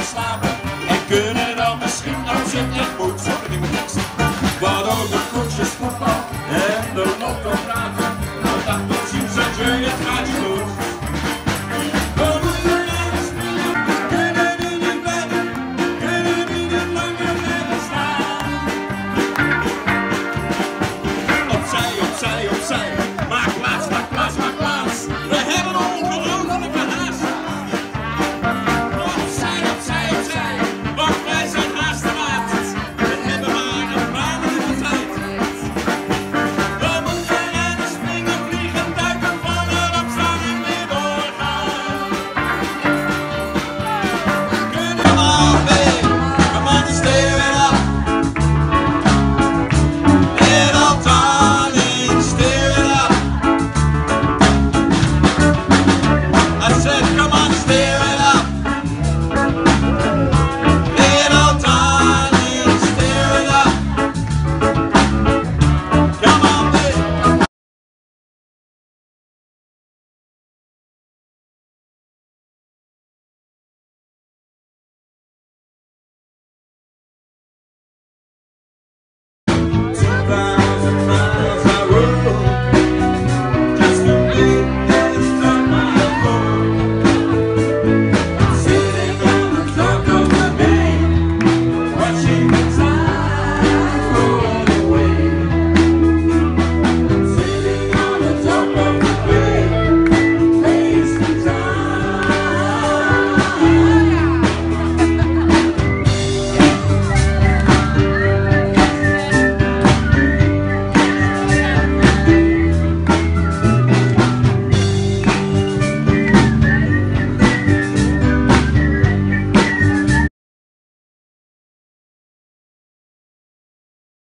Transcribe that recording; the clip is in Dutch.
verslagen. En kunnen dan misschien als het echt moet